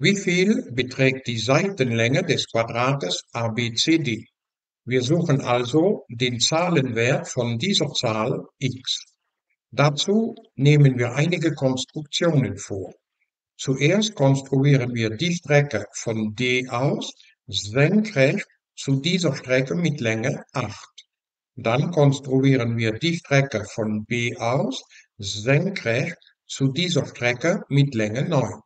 Wie viel beträgt die Seitenlänge des Quadrates ABCD? Wir suchen also den Zahlenwert von dieser Zahl x. Dazu nehmen wir einige Konstruktionen vor. Zuerst konstruieren wir die Strecke von D aus senkrecht zu dieser Strecke mit Länge 8. Dann konstruieren wir die Strecke von B aus senkrecht zu dieser Strecke mit Länge 9.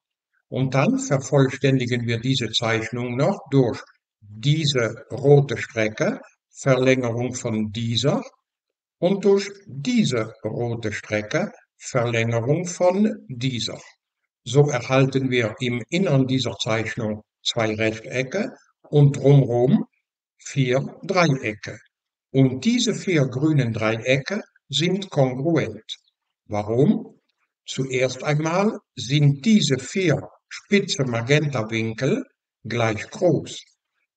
Und dann vervollständigen wir diese Zeichnung noch durch diese rote Strecke, Verlängerung von dieser, und durch diese rote Strecke, Verlängerung von dieser. So erhalten wir im Innern dieser Zeichnung zwei Rechtecke und drumherum vier Dreiecke. Und diese vier grünen Dreiecke sind kongruent. Warum? Zuerst einmal sind diese vier spitze Magenta-Winkel gleich groß.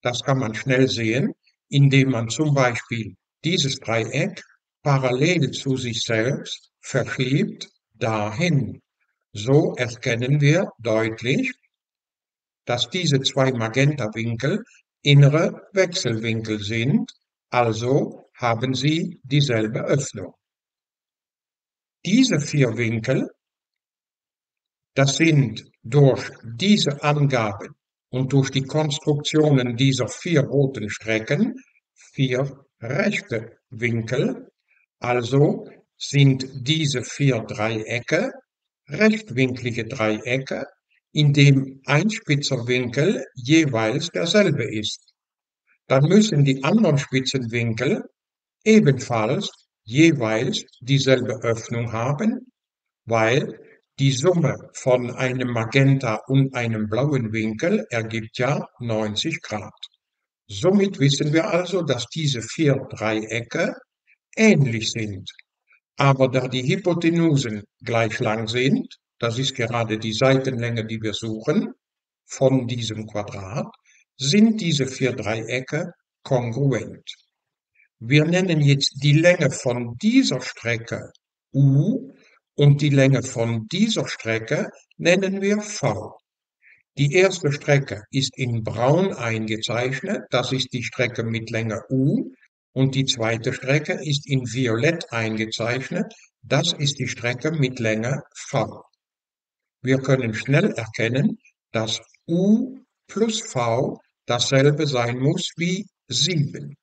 Das kann man schnell sehen, indem man zum Beispiel dieses Dreieck parallel zu sich selbst verschiebt dahin. So erkennen wir deutlich, dass diese zwei Magenta-Winkel innere Wechselwinkel sind, also haben sie dieselbe Öffnung. Diese vier Winkel das sind durch diese Angaben und durch die Konstruktionen dieser vier roten Strecken vier rechte Winkel, also sind diese vier Dreiecke rechtwinklige Dreiecke, in dem ein spitzer Winkel jeweils derselbe ist. Dann müssen die anderen spitzen Winkel ebenfalls jeweils dieselbe Öffnung haben, weil die Summe von einem Magenta und einem blauen Winkel ergibt ja 90 Grad. Somit wissen wir also, dass diese vier Dreiecke ähnlich sind. Aber da die Hypotenusen gleich lang sind, das ist gerade die Seitenlänge, die wir suchen, von diesem Quadrat, sind diese vier Dreiecke kongruent. Wir nennen jetzt die Länge von dieser Strecke U und die Länge von dieser Strecke nennen wir v. Die erste Strecke ist in braun eingezeichnet, das ist die Strecke mit Länge u, und die zweite Strecke ist in violett eingezeichnet, das ist die Strecke mit Länge v. Wir können schnell erkennen, dass u plus v dasselbe sein muss wie 7.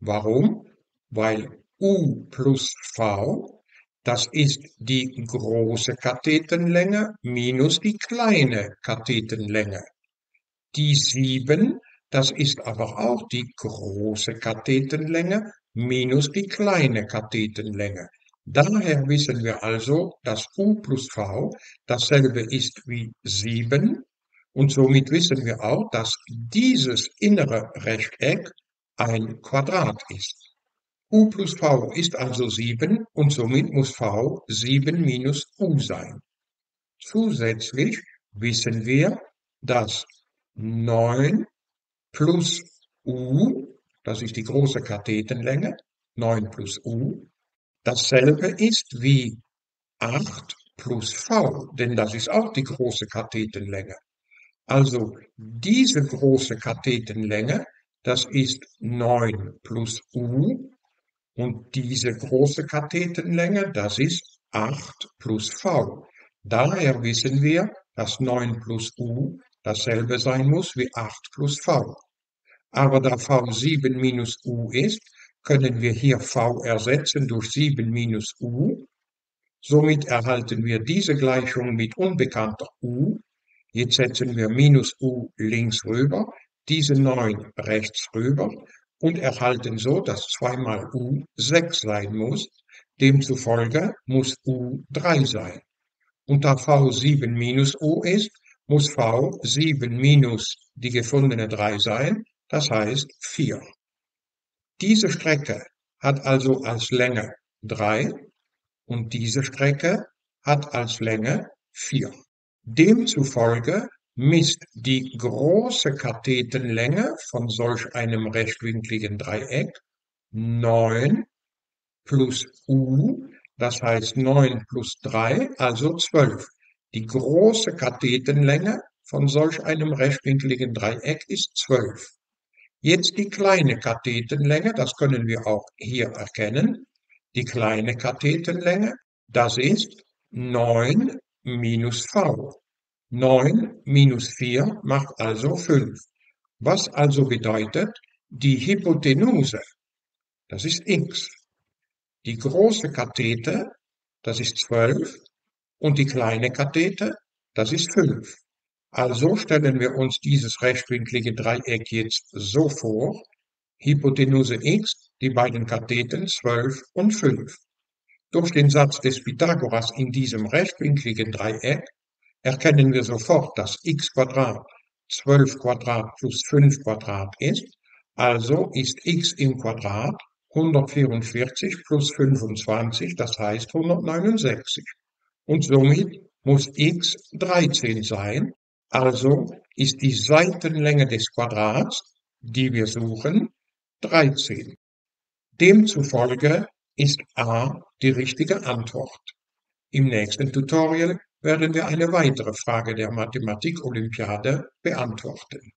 Warum? Weil u plus v das ist die große Kathetenlänge minus die kleine Kathetenlänge. Die 7, das ist aber auch die große Kathetenlänge minus die kleine Kathetenlänge. Daher wissen wir also, dass U plus V dasselbe ist wie 7 und somit wissen wir auch, dass dieses innere Rechteck ein Quadrat ist. U plus V ist also 7 und somit muss V 7 minus U sein. Zusätzlich wissen wir, dass 9 plus U, das ist die große Kathetenlänge, 9 plus U, dasselbe ist wie 8 plus V, denn das ist auch die große Kathetenlänge. Also diese große Kathetenlänge, das ist 9 plus U und diese große Kathetenlänge, das ist 8 plus V. Daher wissen wir, dass 9 plus U dasselbe sein muss wie 8 plus V. Aber da V 7 minus U ist, können wir hier V ersetzen durch 7 minus U. Somit erhalten wir diese Gleichung mit unbekannter U. Jetzt setzen wir minus U links rüber, diese 9 rechts rüber und erhalten so, dass 2 mal u 6 sein muss, demzufolge muss u 3 sein. Und da v 7 minus u ist, muss v 7 minus die gefundene 3 sein, das heißt 4. Diese Strecke hat also als Länge 3 und diese Strecke hat als Länge 4. Demzufolge misst die große Kathetenlänge von solch einem rechtwinkligen Dreieck 9 plus u, das heißt 9 plus 3, also 12. Die große Kathetenlänge von solch einem rechtwinkligen Dreieck ist 12. Jetzt die kleine Kathetenlänge, das können wir auch hier erkennen. Die kleine Kathetenlänge, das ist 9 minus v. 9 minus 4 macht also 5. Was also bedeutet, die Hypotenuse, das ist x. Die große Kathete, das ist 12 und die kleine Kathete, das ist 5. Also stellen wir uns dieses rechtwinklige Dreieck jetzt so vor, Hypotenuse x, die beiden Katheten 12 und 5. Durch den Satz des Pythagoras in diesem rechtwinkligen Dreieck erkennen wir sofort, dass x 12 plus 5 ist, also ist x im Quadrat 144 plus 25, das heißt 169. Und somit muss x 13 sein, also ist die Seitenlänge des Quadrats, die wir suchen, 13. Demzufolge ist A die richtige Antwort. Im nächsten Tutorial werden wir eine weitere Frage der Mathematik-Olympiade beantworten.